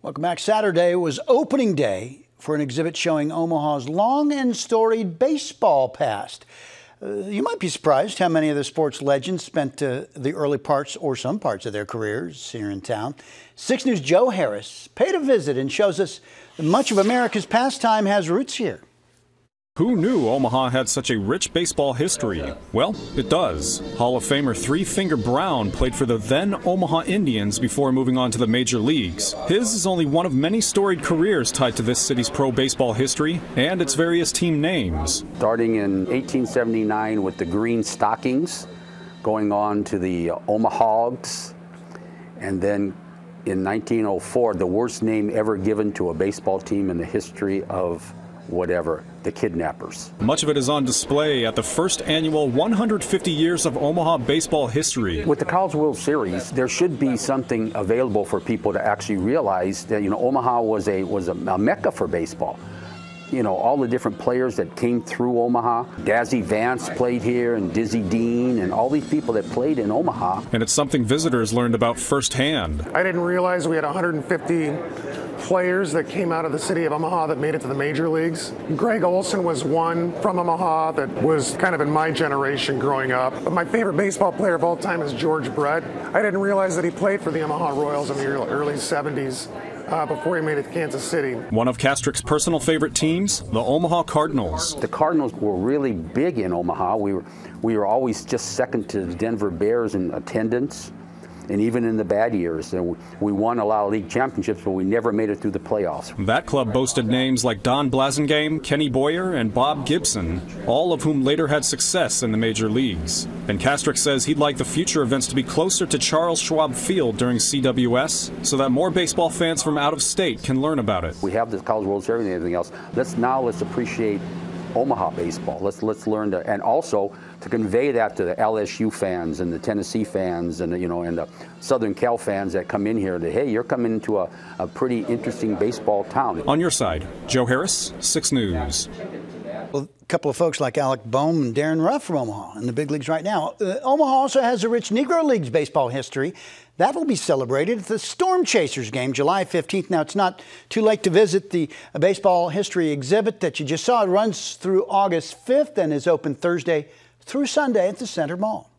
Welcome back. Saturday was opening day for an exhibit showing Omaha's long and storied baseball past. Uh, you might be surprised how many of the sports legends spent uh, the early parts or some parts of their careers here in town. 6 News' Joe Harris paid a visit and shows us that much of America's pastime has roots here. Who knew Omaha had such a rich baseball history? Well, it does. Hall of Famer Three Finger Brown played for the then Omaha Indians before moving on to the major leagues. His is only one of many storied careers tied to this city's pro baseball history and its various team names. Starting in 1879 with the Green Stockings, going on to the Omaha Hogs, and then in 1904, the worst name ever given to a baseball team in the history of whatever, the kidnappers. Much of it is on display at the first annual 150 Years of Omaha Baseball History. With the College World Series, there should be something available for people to actually realize that, you know, Omaha was a, was a, a mecca for baseball you know, all the different players that came through Omaha. Dazzy Vance played here, and Dizzy Dean, and all these people that played in Omaha. And it's something visitors learned about firsthand. I didn't realize we had 150 players that came out of the city of Omaha that made it to the major leagues. Greg Olson was one from Omaha that was kind of in my generation growing up. But my favorite baseball player of all time is George Brett. I didn't realize that he played for the Omaha Royals in the early 70s uh, before he made it to Kansas City. One of Kastrick's personal favorite teams, the Omaha Cardinals. The Cardinals were really big in Omaha. We were, we were always just second to the Denver Bears in attendance and even in the bad years. We won a lot of league championships, but we never made it through the playoffs. That club boasted names like Don Blasingame, Kenny Boyer, and Bob Gibson, all of whom later had success in the major leagues. And Kastrick says he'd like the future events to be closer to Charles Schwab Field during CWS so that more baseball fans from out of state can learn about it. We have the College World Series and everything else. Let's now let's appreciate Omaha baseball. Let's let's learn to and also to convey that to the LSU fans and the Tennessee fans and the, you know and the Southern Cal fans that come in here that hey, you're coming into a, a pretty interesting baseball town. On your side, Joe Harris, Six News. Well, a couple of folks like Alec Bohm and Darin Ruf from Omaha in the big leagues right now. Uh, Omaha also has a rich Negro Leagues baseball history. That'll be celebrated at the Storm Chasers game July 15th. Now, it's not too late to visit the baseball history exhibit that you just saw. It runs through August 5th and is open Thursday through Sunday at the Center Mall.